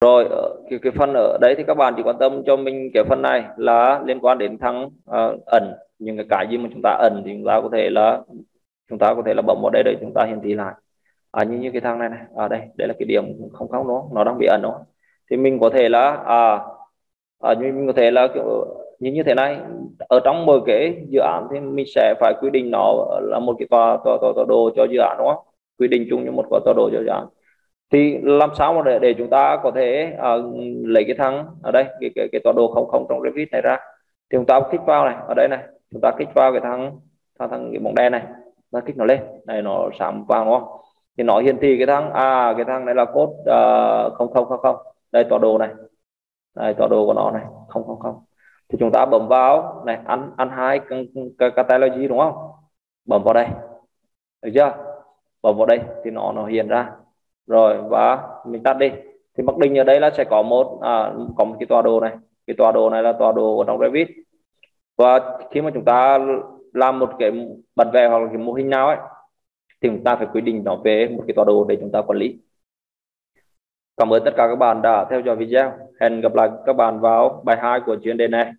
rồi ờ, cái, cái phần ở đấy thì các bạn chỉ quan tâm cho mình cái phần này là liên quan đến thằng uh, ẩn. Những cái cái gì mà chúng ta ẩn thì chúng ta có thể là chúng ta có thể là bấm vào đây để chúng ta hiển thị lại. À, như như cái thằng này này ở à, đây đây là cái điểm không không nó nó đang bị ẩn đó thì mình có thể là à, à mình có thể là kiểu như như thế này. Ở trong một cái dự án thì mình sẽ phải quy định nó là một cái tòa tòa tòa, tòa đồ cho dự án đúng không? Quy định chung như một tòa đồ cho dự án thì làm sao mà để, để chúng ta có thể uh, lấy cái thằng ở đây cái cái, cái tọa độ không không trong Revit này ra. Thì chúng ta kích vào này ở đây này. Chúng ta kích vào cái thằng thằng, thằng cái bóng đen này. Ta kích nó lên. Này nó sáng vàng đúng không thì nó hiển thị cái thằng à cái thằng này là code ờ, không không không không. Đây tọa độ này. Đây tọa độ của nó này. Không không không. Thì chúng ta bấm vào này ăn ăn hai catalog đúng không? Bấm vào đây. Được chưa? Bấm vào đây thì nó nó hiện ra rồi và mình tắt đi. Thì mặc định ở đây là sẽ có một à, có một cái tọa độ này. Cái tọa độ này là tọa độ của trong Revit. Và khi mà chúng ta làm một cái bản vẽ hoặc là cái mô hình nào ấy thì chúng ta phải quy định nó về một cái tọa độ để chúng ta quản lý. Cảm ơn tất cả các bạn đã theo dõi video. Hẹn gặp lại các bạn vào bài 2 của chuyên đề này.